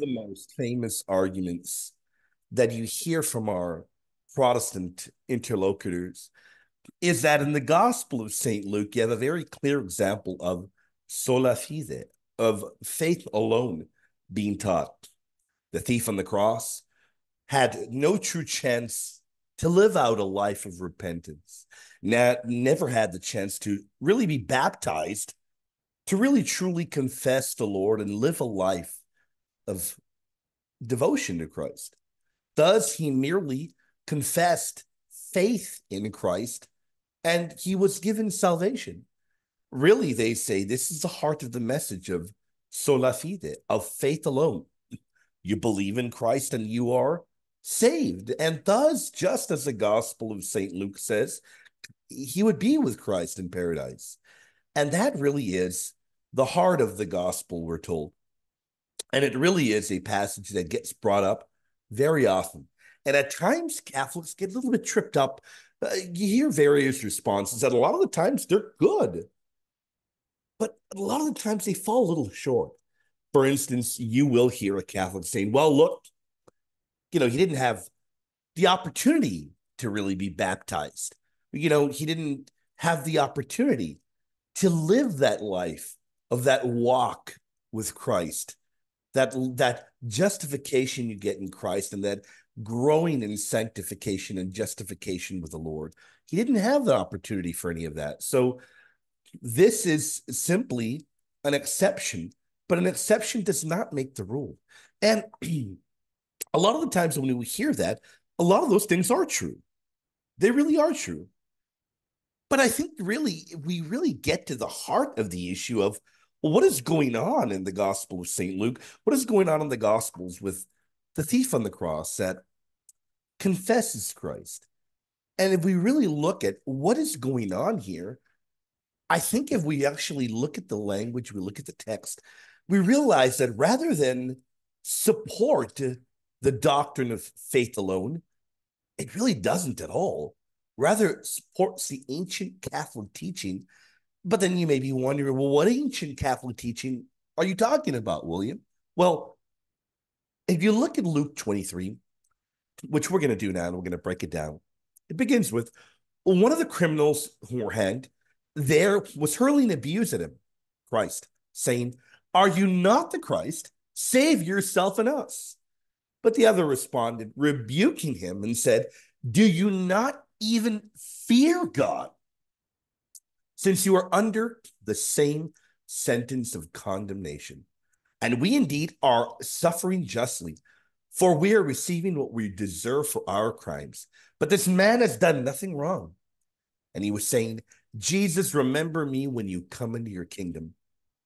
the most famous arguments that you hear from our Protestant interlocutors is that in the Gospel of St. Luke, you have a very clear example of sola fide, of faith alone being taught. The thief on the cross had no true chance to live out a life of repentance, never had the chance to really be baptized, to really truly confess the Lord and live a life of devotion to Christ. Thus, he merely confessed faith in Christ and he was given salvation. Really, they say this is the heart of the message of sola fide, of faith alone. You believe in Christ and you are saved. And thus, just as the Gospel of St. Luke says, he would be with Christ in paradise. And that really is the heart of the gospel, we're told. And it really is a passage that gets brought up very often. And at times, Catholics get a little bit tripped up. Uh, you hear various responses, and a lot of the times they're good. But a lot of the times they fall a little short. For instance, you will hear a Catholic saying, well, look, you know, he didn't have the opportunity to really be baptized. You know, he didn't have the opportunity to live that life of that walk with Christ that that justification you get in Christ and that growing in sanctification and justification with the Lord. He didn't have the opportunity for any of that. So this is simply an exception, but an exception does not make the rule. And a lot of the times when we hear that, a lot of those things are true. They really are true. But I think really we really get to the heart of the issue of what is going on in the Gospel of St. Luke? What is going on in the Gospels with the thief on the cross that confesses Christ? And if we really look at what is going on here, I think if we actually look at the language, we look at the text, we realize that rather than support the doctrine of faith alone, it really doesn't at all. Rather, supports the ancient Catholic teaching but then you may be wondering, well, what ancient Catholic teaching are you talking about, William? Well, if you look at Luke 23, which we're going to do now, and we're going to break it down, it begins with one of the criminals who were hanged there was hurling abuse at him, Christ, saying, Are you not the Christ? Save yourself and us. But the other responded, rebuking him, and said, Do you not even fear God? Since you are under the same sentence of condemnation. And we indeed are suffering justly, for we are receiving what we deserve for our crimes. But this man has done nothing wrong. And he was saying, Jesus, remember me when you come into your kingdom.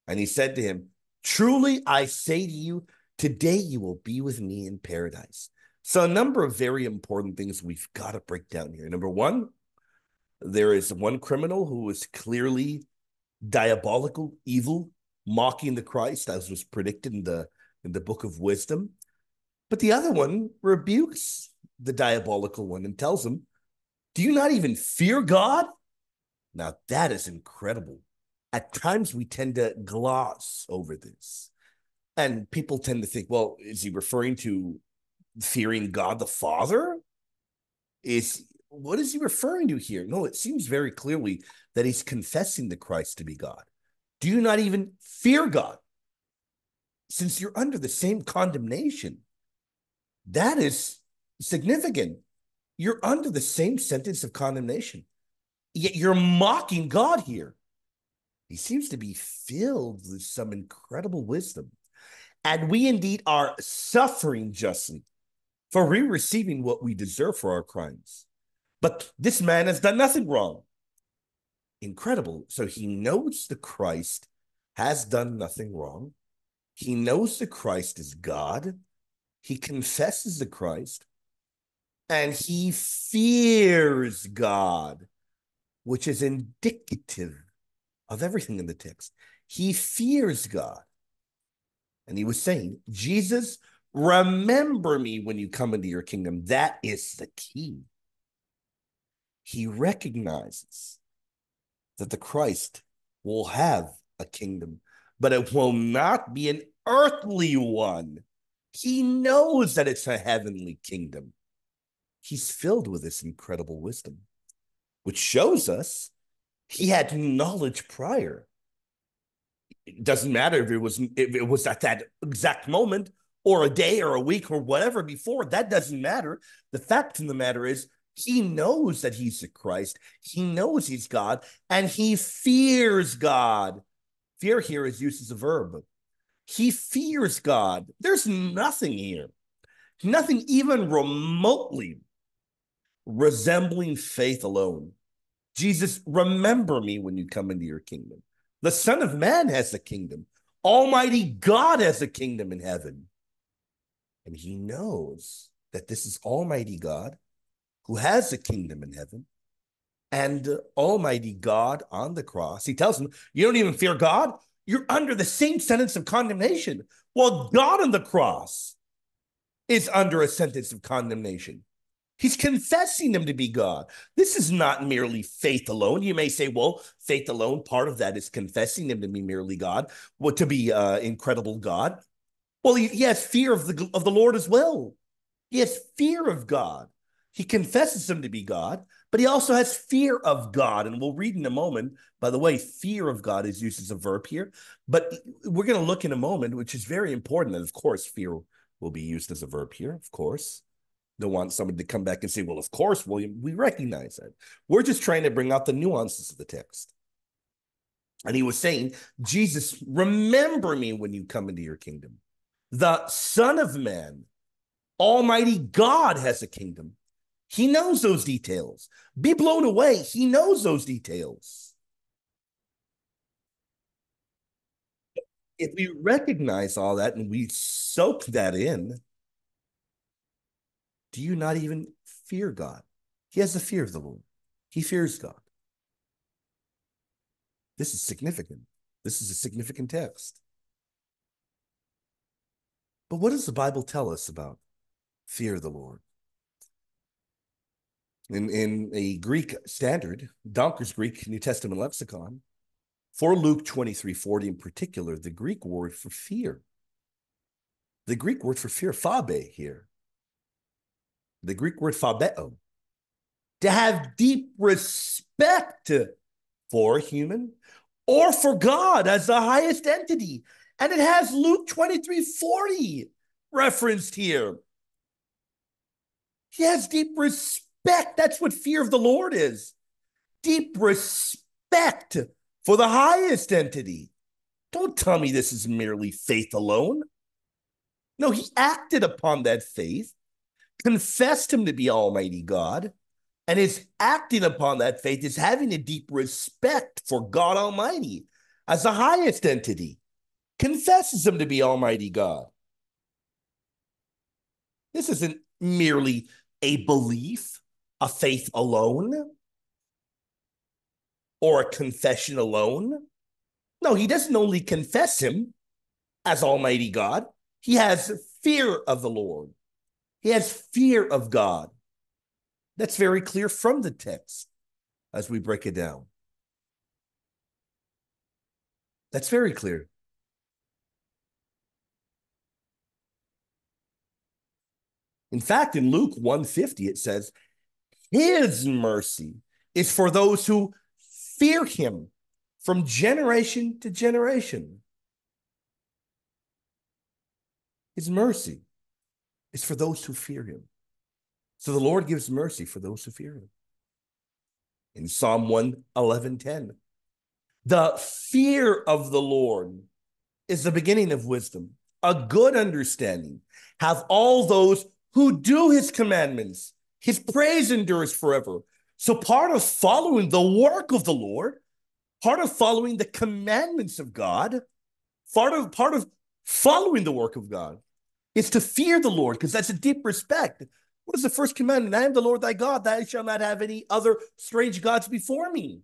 And he said to him, Truly I say to you, today you will be with me in paradise. So, a number of very important things we've got to break down here. Number one, there is one criminal who is clearly diabolical, evil, mocking the Christ, as was predicted in the in the book of wisdom. But the other one rebukes the diabolical one and tells him, Do you not even fear God? Now that is incredible. At times we tend to gloss over this. And people tend to think, well, is he referring to fearing God the Father? Is what is he referring to here? No, it seems very clearly that he's confessing the Christ to be God. Do you not even fear God? Since you're under the same condemnation, that is significant. You're under the same sentence of condemnation, yet you're mocking God here. He seems to be filled with some incredible wisdom. And we indeed are suffering justly, for we receiving what we deserve for our crimes. But this man has done nothing wrong. Incredible. So he knows the Christ has done nothing wrong. He knows the Christ is God. He confesses the Christ and he fears God, which is indicative of everything in the text. He fears God. And he was saying, Jesus, remember me when you come into your kingdom. That is the key he recognizes that the Christ will have a kingdom, but it will not be an earthly one. He knows that it's a heavenly kingdom. He's filled with this incredible wisdom, which shows us he had knowledge prior. It doesn't matter if it was if it was at that exact moment or a day or a week or whatever before. That doesn't matter. The fact of the matter is he knows that he's the Christ. He knows he's God, and he fears God. Fear here is used as a verb. He fears God. There's nothing here, nothing even remotely resembling faith alone. Jesus, remember me when you come into your kingdom. The Son of Man has a kingdom. Almighty God has a kingdom in heaven. And he knows that this is Almighty God who has a kingdom in heaven and uh, Almighty God on the cross. He tells him, You don't even fear God. You're under the same sentence of condemnation. Well, God on the cross is under a sentence of condemnation. He's confessing him to be God. This is not merely faith alone. You may say, well, faith alone, part of that is confessing him to be merely God, well, to be uh, incredible God. Well, he, he has fear of the of the Lord as well. He has fear of God. He confesses him to be God, but he also has fear of God. And we'll read in a moment. By the way, fear of God is used as a verb here, but we're going to look in a moment, which is very important. And of course, fear will be used as a verb here, of course. Don't want somebody to come back and say, well, of course, William, we recognize that. We're just trying to bring out the nuances of the text. And he was saying, Jesus, remember me when you come into your kingdom. The Son of Man, Almighty God has a kingdom. He knows those details. Be blown away. He knows those details. If we recognize all that and we soak that in, do you not even fear God? He has the fear of the Lord. He fears God. This is significant. This is a significant text. But what does the Bible tell us about fear of the Lord? In, in a Greek standard, Danker's Greek New Testament lexicon, for Luke 23 40 in particular, the Greek word for fear, the Greek word for fear, phabe here, the Greek word phobeo, to have deep respect for human or for God as the highest entity. And it has Luke 23 40 referenced here. He has deep respect. That's what fear of the Lord is deep respect for the highest entity. Don't tell me this is merely faith alone. No, he acted upon that faith confessed him to be Almighty God, and is acting upon that faith, is having a deep respect for God Almighty as the highest entity, confesses him to be Almighty God. This isn't merely a belief, a faith alone, or a confession alone. No, he doesn't only confess him as Almighty God, he has fear of the Lord. He has fear of God. That's very clear from the text as we break it down. That's very clear. In fact, in Luke 150, it says, His mercy is for those who fear him from generation to generation. His mercy is for those who fear him. So the Lord gives mercy for those who fear him. In Psalm 111 10, the fear of the Lord is the beginning of wisdom, a good understanding. Have all those who do his commandments. His praise endures forever. So, part of following the work of the Lord, part of following the commandments of God, part of, part of following the work of God is to fear the Lord because that's a deep respect. What is the first commandment? I am the Lord thy God. Thou shalt not have any other strange gods before me.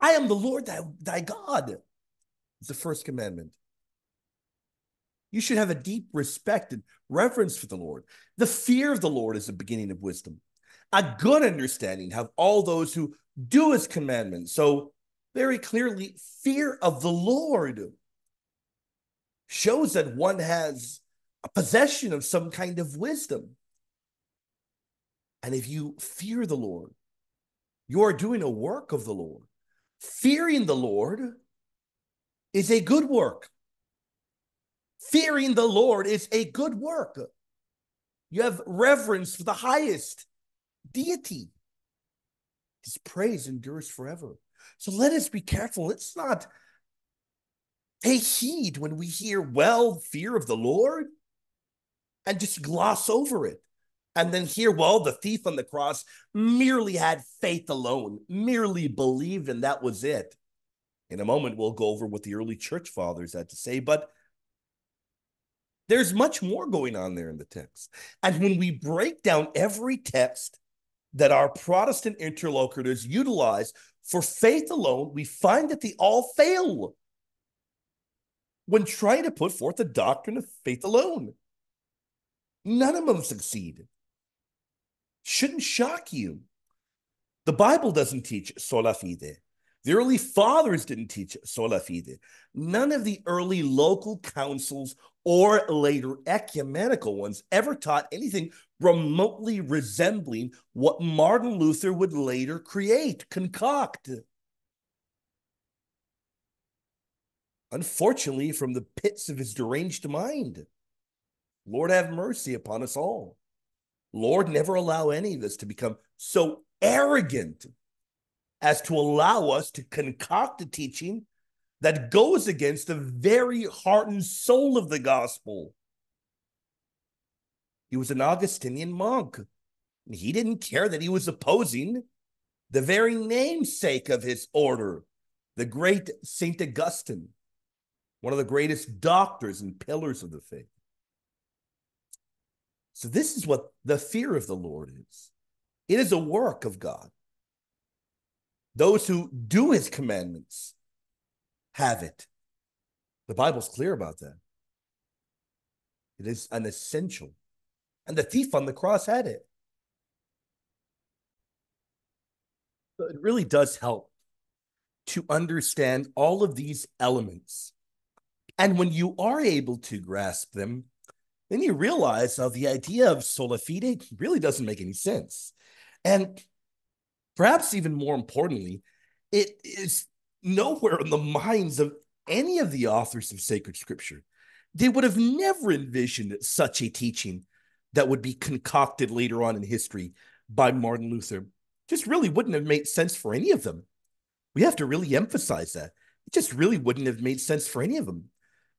I am the Lord thy, thy God. It's the first commandment. You should have a deep respect and reverence for the Lord. The fear of the Lord is the beginning of wisdom. A good understanding have all those who do his commandments. So, very clearly, fear of the Lord shows that one has a possession of some kind of wisdom. And if you fear the Lord, you are doing a work of the Lord. Fearing the Lord is a good work. Fearing the Lord is a good work. You have reverence for the highest deity. His praise endures forever. So let us be careful. Let's not take heed when we hear, well, fear of the Lord, and just gloss over it. And then hear, well, the thief on the cross merely had faith alone, merely believed, and that was it. In a moment, we'll go over what the early church fathers had to say, but there's much more going on there in the text. And when we break down every text that our Protestant interlocutors utilize for faith alone, we find that they all fail when trying to put forth the doctrine of faith alone. None of them succeed. Shouldn't shock you. The Bible doesn't teach sola fide. The early fathers didn't teach sola fide. None of the early local councils or later ecumenical ones ever taught anything remotely resembling what Martin Luther would later create, concoct. Unfortunately, from the pits of his deranged mind. Lord, have mercy upon us all. Lord, never allow any of us to become so arrogant as to allow us to concoct a teaching that goes against the very heart and soul of the gospel. He was an Augustinian monk. And he didn't care that he was opposing the very namesake of his order, the great Saint Augustine, one of the greatest doctors and pillars of the faith. So, this is what the fear of the Lord is it is a work of God. Those who do his commandments have it. The Bible's clear about that. It is an essential. And the thief on the cross had it. So it really does help to understand all of these elements. And when you are able to grasp them, then you realize how the idea of sola fide really doesn't make any sense. And Perhaps even more importantly, it is nowhere in the minds of any of the authors of sacred scripture. They would have never envisioned such a teaching that would be concocted later on in history by Martin Luther. Just really wouldn't have made sense for any of them. We have to really emphasize that. It just really wouldn't have made sense for any of them.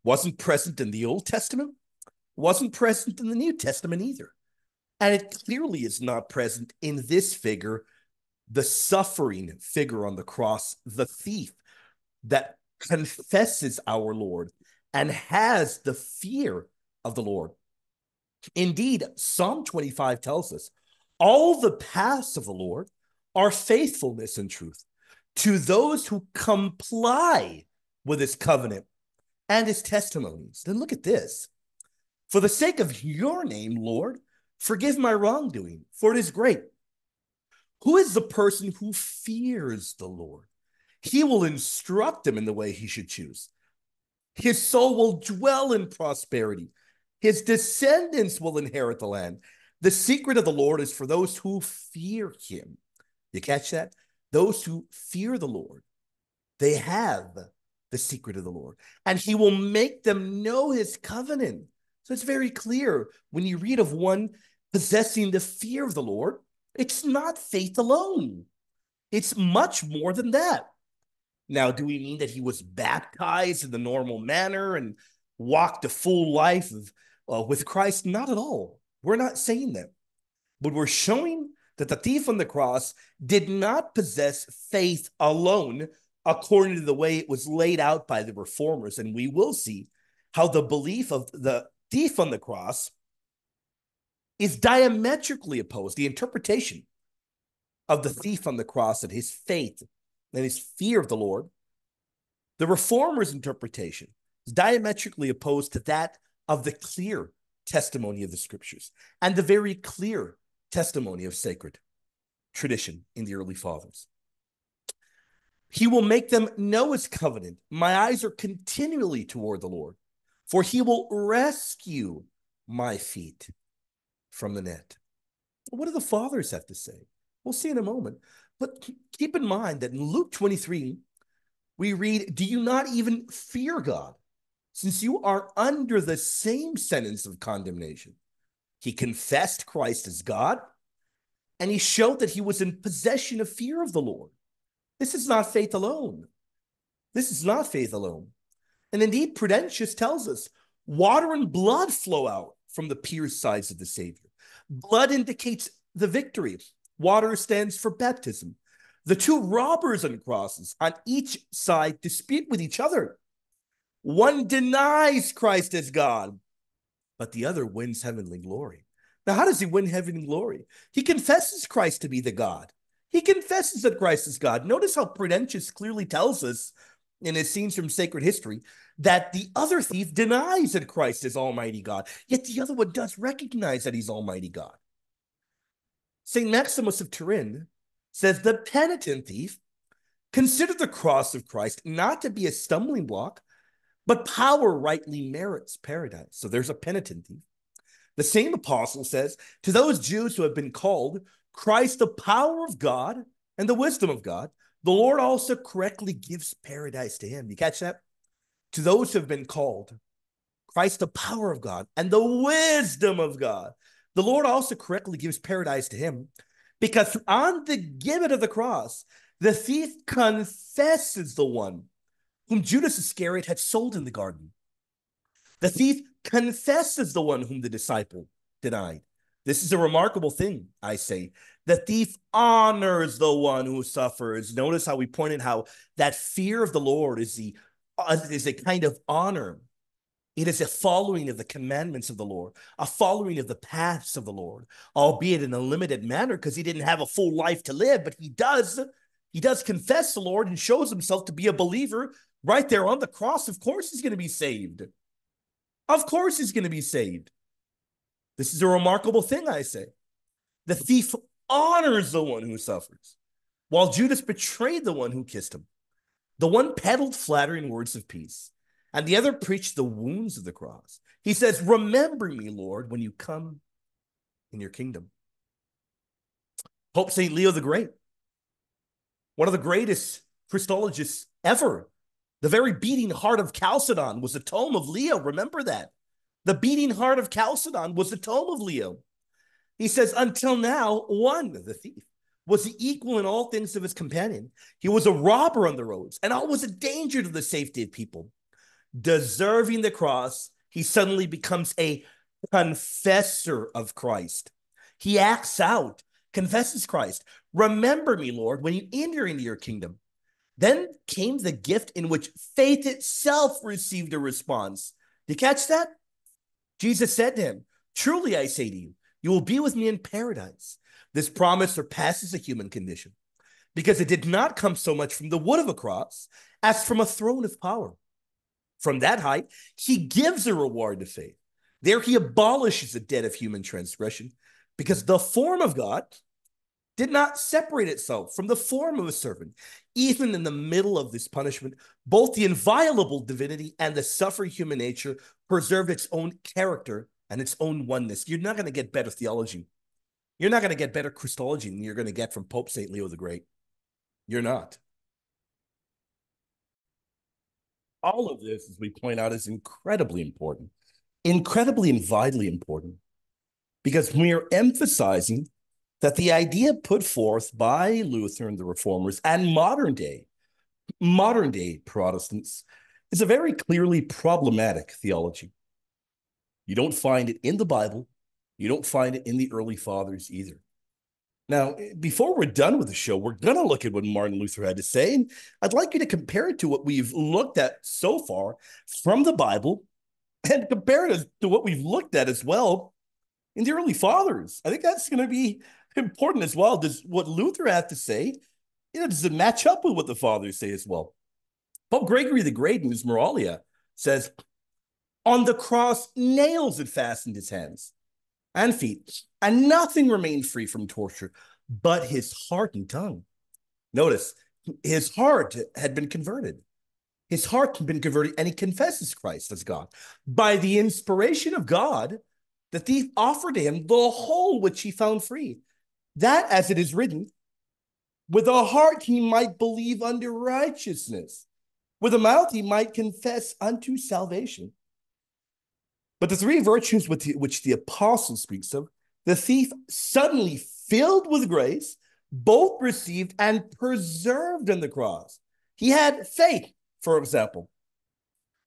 Wasn't present in the Old Testament, wasn't present in the New Testament either. And it clearly is not present in this figure the suffering figure on the cross, the thief that confesses our Lord and has the fear of the Lord. Indeed, Psalm 25 tells us all the paths of the Lord are faithfulness and truth to those who comply with his covenant and his testimonies. Then look at this. For the sake of your name, Lord, forgive my wrongdoing, for it is great. Who is the person who fears the Lord? He will instruct him in the way he should choose. His soul will dwell in prosperity. His descendants will inherit the land. The secret of the Lord is for those who fear him. You catch that? Those who fear the Lord, they have the secret of the Lord, and he will make them know his covenant. So it's very clear when you read of one possessing the fear of the Lord, it's not faith alone. It's much more than that. Now, do we mean that he was baptized in the normal manner and walked a full life of, uh, with Christ? Not at all. We're not saying that. But we're showing that the thief on the cross did not possess faith alone, according to the way it was laid out by the reformers. And we will see how the belief of the thief on the cross is diametrically opposed. The interpretation of the thief on the cross and his faith and his fear of the Lord, the reformer's interpretation is diametrically opposed to that of the clear testimony of the scriptures and the very clear testimony of sacred tradition in the early fathers. He will make them know his covenant. My eyes are continually toward the Lord. for he will rescue my feet from the net. What do the fathers have to say? We'll see in a moment. But keep in mind that in Luke 23, we read, Do you not even fear God, since you are under the same sentence of condemnation? He confessed Christ as God, and he showed that he was in possession of fear of the Lord. This is not faith alone. This is not faith alone. And indeed, Prudentius tells us water and blood flow out from the pierced sides of the Savior. Blood indicates the victory. Water stands for baptism. The two robbers on crosses on each side dispute with each other. One denies Christ as God, but the other wins heavenly glory. Now, how does he win heavenly glory? He confesses Christ to be the God. He confesses that Christ is God. Notice how Prudentius clearly tells us in his scenes from sacred history that the other thief denies that Christ is Almighty God, yet the other one does recognize that he's Almighty God. St. Maximus of Turin says the penitent thief considered the cross of Christ not to be a stumbling block, but power rightly merits paradise. So there's a penitent thief. The same apostle says to those Jews who have been called, Christ, the power of God and the wisdom of God, the Lord also correctly gives paradise to him. You catch that? To those who have been called, Christ, the power of God and the wisdom of God, the Lord also correctly gives paradise to him because on the gibbet of the cross, the thief confesses the one whom Judas Iscariot had sold in the garden. The thief confesses the one whom the disciple denied. This is a remarkable thing, I say. The thief honors the one who suffers. Notice how we pointed how that fear of the Lord is the uh, is a kind of honor it is a following of the commandments of the Lord, a following of the paths of the Lord, albeit in a limited manner because he didn't have a full life to live, but he does. He does confess the Lord and shows himself to be a believer right there on the cross. Of course, he's going to be saved. Of course, he's going to be saved. This is a remarkable thing, I say. The thief honors the one who suffers, while Judas betrayed the one who kissed him. The one peddled flattering words of peace and the other preached the wounds of the cross. He says, Remember me, Lord, when you come in your kingdom. Pope St. Leo the Great, one of the greatest Christologists ever. The very beating heart of Chalcedon was the tome of Leo. Remember that. The beating heart of Chalcedon was the tome of Leo. He says, Until now, one, the thief, was the equal in all things of his companion. He was a robber on the roads and always a danger to the safety of people deserving the cross, he suddenly becomes a confessor of Christ. He acts out, confesses Christ. Remember me, Lord, when you enter into your kingdom. Then came the gift in which faith itself received a response. Did you catch that? Jesus said to him, Truly I say to you, you will be with me in paradise. This promise surpasses the human condition because it did not come so much from the wood of a cross as from a throne of power from that height, he gives a reward to faith. There he abolishes the debt of human transgression because the form of God did not separate itself from the form of a servant. Even in the middle of this punishment, both the inviolable divinity and the suffering human nature preserved its own character and its own oneness. You're not going to get better theology. You're not going to get better Christology than you're going to get from Pope St. Leo the Great. You're not. All of this, as we point out, is incredibly important, incredibly and vitally important, because we are emphasizing that the idea put forth by Luther and the reformers and modern day, modern day Protestants is a very clearly problematic theology. You don't find it in the Bible. You don't find it in the early fathers either. Now, eh, before we're done with the show, we're going to look at what Martin Luther had to say. And I'd like you to compare it to what we've looked at so far from the Bible and compare it to what we've looked at as well in the early fathers. I think that's going to be important as well. Does what Luther had to say, you know, does it match up with what the fathers say as well? Pope Gregory the Great in his Moralia says, on the cross, nails had fastened his hands and feet, and nothing remained free from torture but his heart and tongue. Notice his heart had been converted. His heart had been converted and he confesses Christ as God. By the inspiration of God, the thief offered him the whole which he found free. That, as it is written, with a heart he might believe unto righteousness, with a mouth he might confess unto salvation. But the three virtues which the, which the apostle speaks of, the thief suddenly filled with grace, both received and preserved in the cross. He had faith, for example,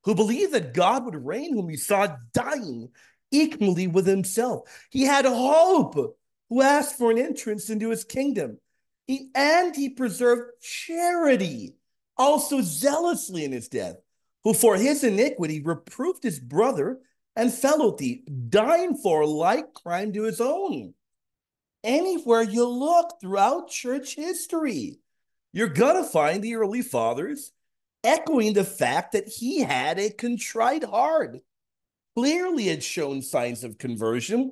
who believed that God would reign, whom he saw dying equally with himself. He had hope, who asked for an entrance into his kingdom. He, and he preserved charity, also zealously in his death, who for his iniquity reproved his brother and fellow dying for like crime to his own. Anywhere you look throughout church history, you're going to find the early fathers echoing the fact that he had a contrite heart. Clearly, had shown signs of conversion,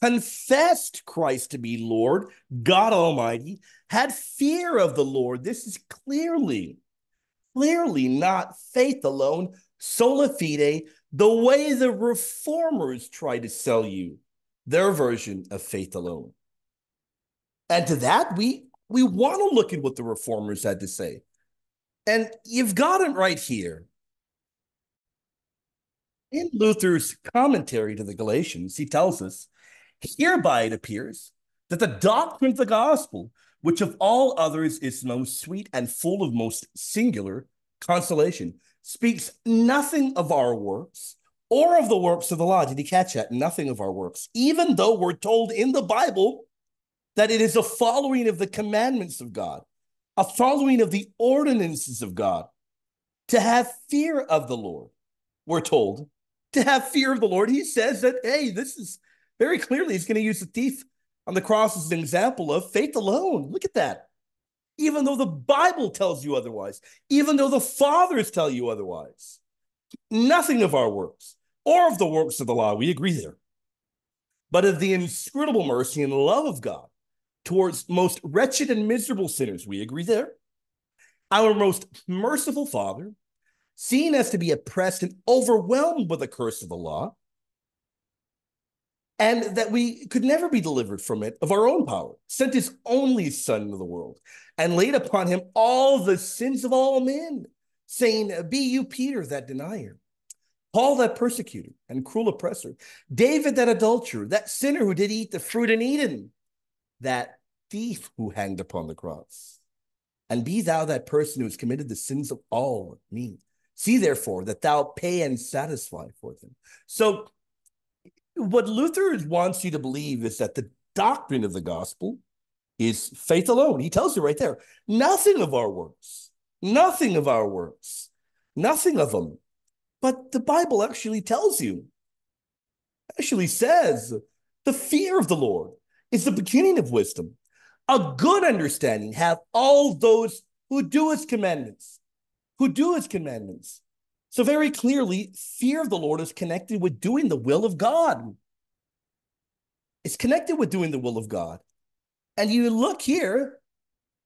confessed Christ to be Lord, God Almighty, had fear of the Lord. This is clearly, clearly not faith alone, sola fide, the way the reformers try to sell you their version of faith alone. And to that, we we want to look at what the reformers had to say. And you've got it right here. In Luther's commentary to the Galatians, he tells us, hereby it appears that the doctrine of the gospel, which of all others is most sweet and full of most singular consolation, speaks nothing of our works or of the works of the law. Did you catch that? Nothing of our works. Even though we're told in the Bible that it is a following of the commandments of God, a following of the ordinances of God, to have fear of the Lord. We're told to have fear of the Lord. He says that, hey, this is very clearly, he's going to use the thief on the cross as an example of faith alone. Look at that even though the Bible tells you otherwise, even though the fathers tell you otherwise. Nothing of our works or of the works of the law, we agree there, but of the inscrutable mercy and love of God towards most wretched and miserable sinners, we agree there. Our most merciful Father, seeing us to be oppressed and overwhelmed with the curse of the law, and that we could never be delivered from it of our own power, sent his only Son into the world, and laid upon him all the sins of all men, saying, Be you Peter that denier, Paul that persecutor and cruel oppressor, David that adulterer, that sinner who did eat the fruit in Eden, that thief who hanged upon the cross. And be thou that person who has committed the sins of all me. See therefore that thou pay and satisfy for them. So what Luther wants you to believe is that the doctrine of the gospel is faith alone. He tells you right there nothing of our works, nothing of our works, nothing of them. But the Bible actually tells you, actually says, the fear of the Lord is the beginning of wisdom. A good understanding have all those who do his commandments, who do his commandments. So, very clearly, fear of the Lord is connected with doing the will of God. It's connected with doing the will of God. And you look here,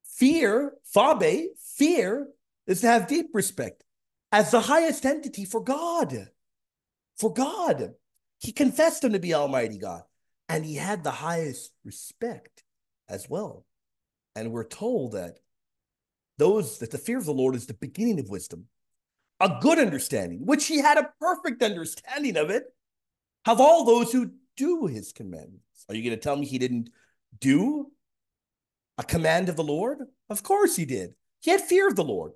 fear, fabe, fear is to have deep respect as the highest entity for God. For God. He confessed him to be Almighty God, and he had the highest respect as well. And we're told that those that the fear of the Lord is the beginning of wisdom a good understanding, which he had a perfect understanding of it, have all those who do his commandments. Are you going to tell me he didn't do a command of the Lord? Of course he did. He had fear of the Lord.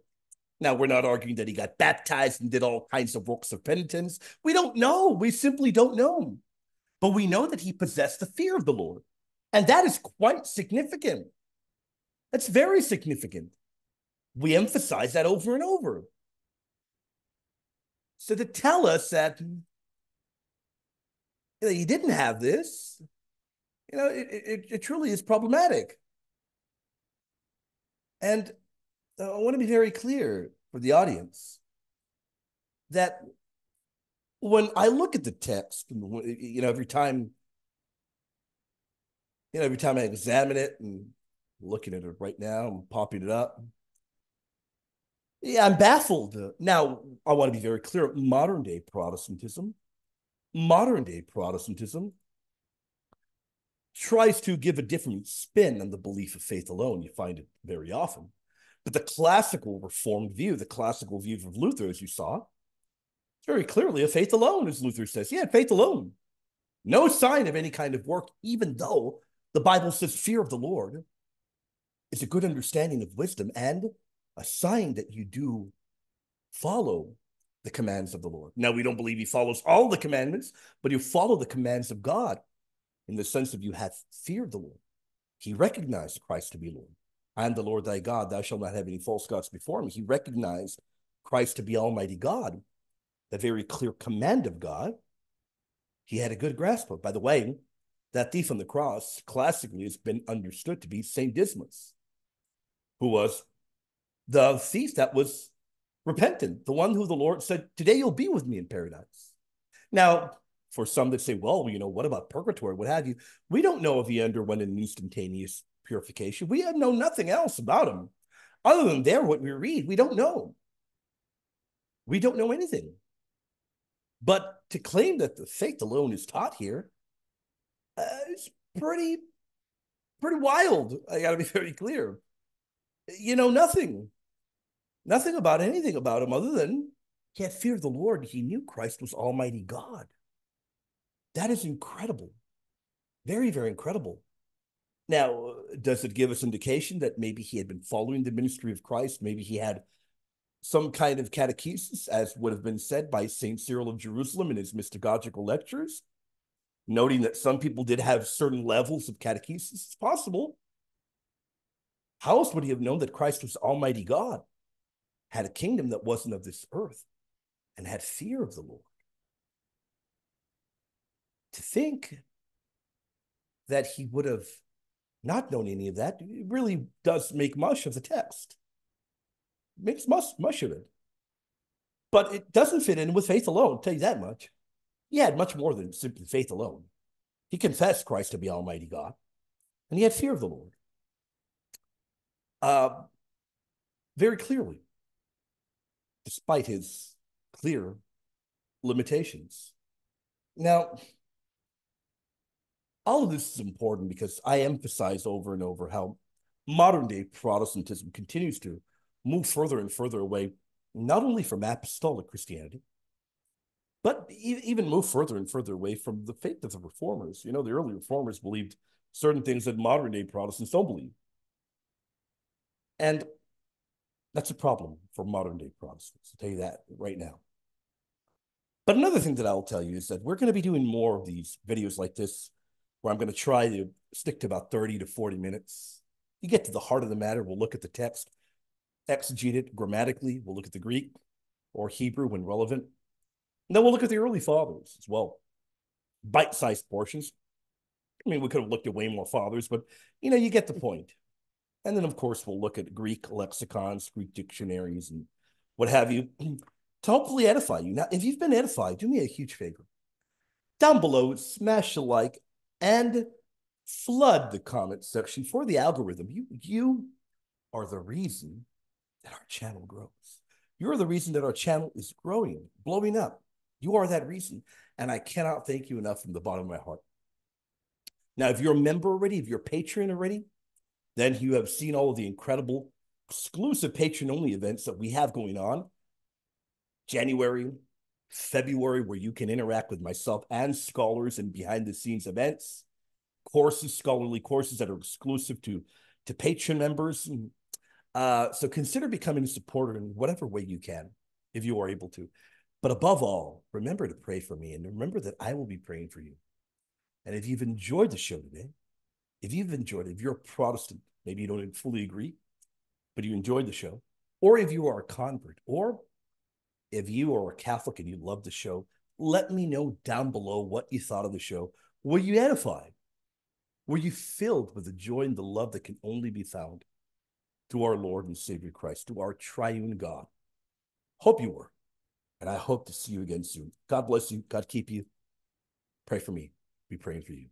Now, we're not arguing that he got baptized and did all kinds of works of penitence. We don't know. We simply don't know. But we know that he possessed the fear of the Lord. And that is quite significant. That's very significant. We emphasize that over and over. So to tell us that you know, he didn't have this, you know, it, it, it truly is problematic. And uh, I want to be very clear for the audience that when I look at the text, you know, every time, you know, every time I examine it and looking at it right now, I'm popping it up. Yeah, I'm baffled. Now, I want to be very clear. Modern day Protestantism, modern day Protestantism tries to give a different spin on the belief of faith alone. You find it very often. But the classical Reformed view, the classical view of Luther, as you saw, very clearly a faith alone, as Luther says. Yeah, faith alone. No sign of any kind of work, even though the Bible says fear of the Lord is a good understanding of wisdom and a sign that you do follow the commands of the Lord. Now, we don't believe he follows all the commandments, but you follow the commands of God in the sense of you have feared the Lord. He recognized Christ to be Lord. I am the Lord thy God, thou shalt not have any false gods before me. He recognized Christ to be Almighty God, the very clear command of God. He had a good grasp of. By the way, that thief on the cross classically has been understood to be Saint Dismas, who was the thief that was repentant, the one who the Lord said, Today you'll be with me in paradise. Now, for some that say, Well, you know, what about purgatory? What have you? We don't know if he underwent an instantaneous purification. We know nothing else about him. Other than there, what we read, we don't know. We don't know anything. But to claim that the faith alone is taught here uh, is pretty, pretty wild. I got to be very clear. You know nothing, nothing about anything about him other than he had fear of the Lord. He knew Christ was Almighty God. That is incredible. Very, very incredible. Now, does it give us indication that maybe he had been following the ministry of Christ? Maybe he had some kind of catechesis, as would have been said by St. Cyril of Jerusalem in his mystagogical lectures, noting that some people did have certain levels of catechesis. It's possible. How else would he have known that Christ was Almighty God, had a kingdom that wasn't of this earth, and had fear of the Lord? To think that he would have not known any of that really does make much of the text. It makes much, much of it. But it doesn't fit in with faith alone, I'll tell you that much. He had much more than simply faith alone. He confessed Christ to be Almighty God, and he had fear of the Lord uh, very clearly, despite his clear limitations. Now, all of this is important because I emphasize over and over how modern day Protestantism continues to move further and further away, not only from apostolic Christianity, but even move further and further away from the faith of the reformers. You know, the early reformers believed certain things that modern day Protestants don't believe. And that's a problem for modern day Protestants. I'll tell you that right now. But another thing that I'll tell you is that we're going to be doing more of these videos like this, where I'm going to try to stick to about 30 to 40 minutes. You get to the heart of the matter. We'll look at the text, exegete it grammatically. We'll look at the Greek or Hebrew when relevant. And then we'll look at the early fathers as well. Bite sized portions. I mean, we could have looked at way more fathers, but you know, you get the point. And then, of course, we'll look at Greek lexicons, Greek dictionaries, and what have you to hopefully edify you. Now, if you've been edified, do me a huge favor. Down below, smash a like and flood the comment section for the algorithm. You, you are the reason that our channel grows. You're the reason that our channel is growing, blowing up. You are that reason. And I cannot thank you enough from the bottom of my heart. Now, if you're a member already, if you're a patron already, then you have seen all of the incredible exclusive patron only events that we have going on. January, February, where you can interact with myself and scholars and behind the scenes events, courses, scholarly courses that are exclusive to, to patron members. Uh, so consider becoming a supporter in whatever way you can, if you are able to. But above all, remember to pray for me and remember that I will be praying for you. And if you've enjoyed the show today, if you've enjoyed it, if you're a Protestant, maybe you don't fully agree, but you enjoyed the show, or if you are a convert, or if you are a Catholic and you love the show, let me know down below what you thought of the show. Were you edified? Were you filled with the joy and the love that can only be found through our Lord and Savior Christ, through our triune God? Hope you were. And I hope to see you again soon. God bless you. God keep you. Pray for me. Be praying for you.